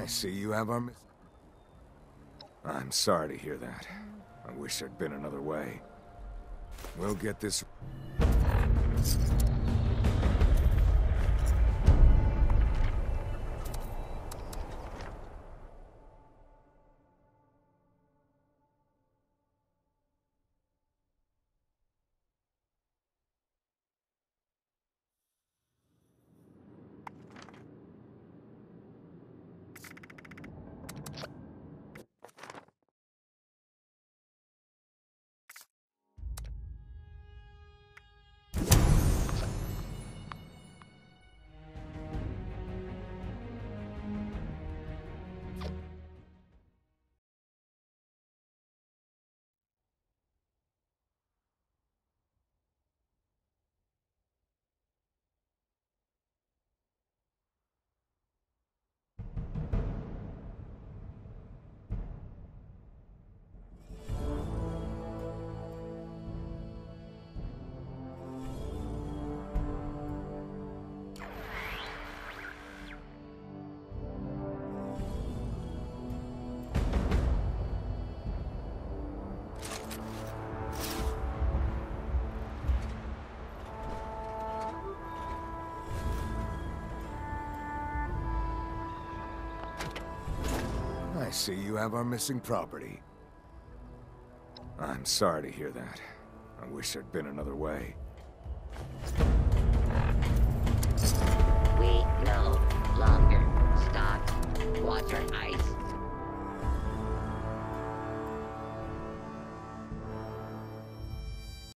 I see you have our... I'm sorry to hear that. I wish there'd been another way. We'll get this... I see you have our missing property. I'm sorry to hear that. I wish there'd been another way.